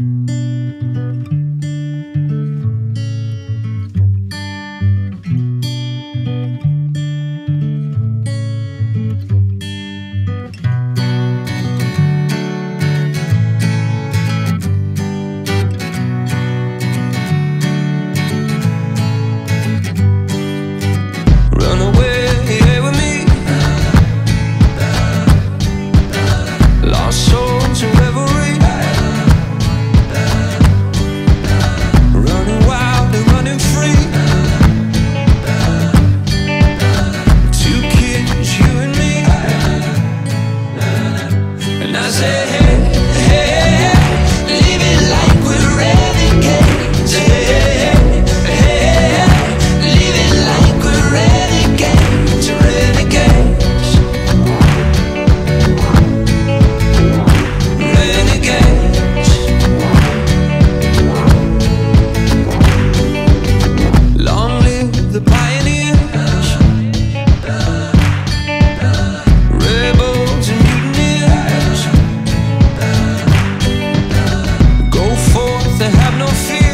you say hey. no fim.